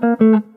Mm-hmm.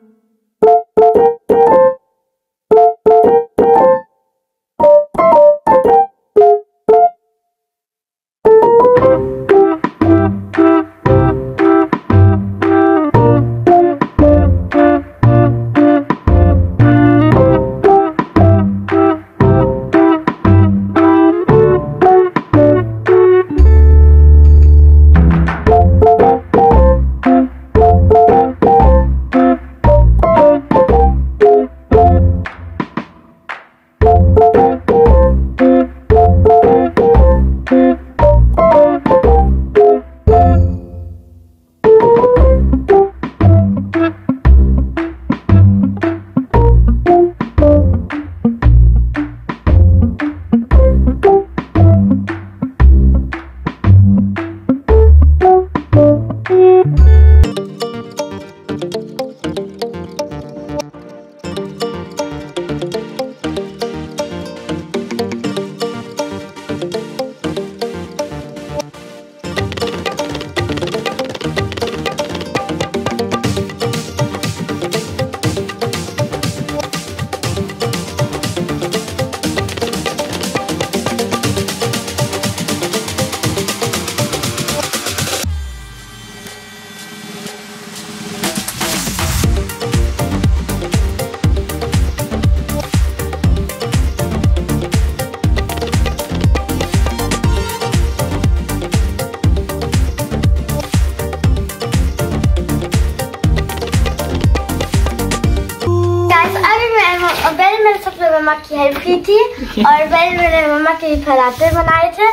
मम्मा की help की थी और पहले मैंने मम्मा के फराते बनाए थे।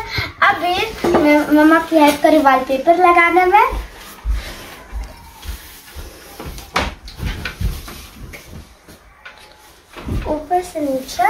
अभी मैं मम्मा की हेल्प करी वॉलपेपर लगाने में। ऊपर से नीचे।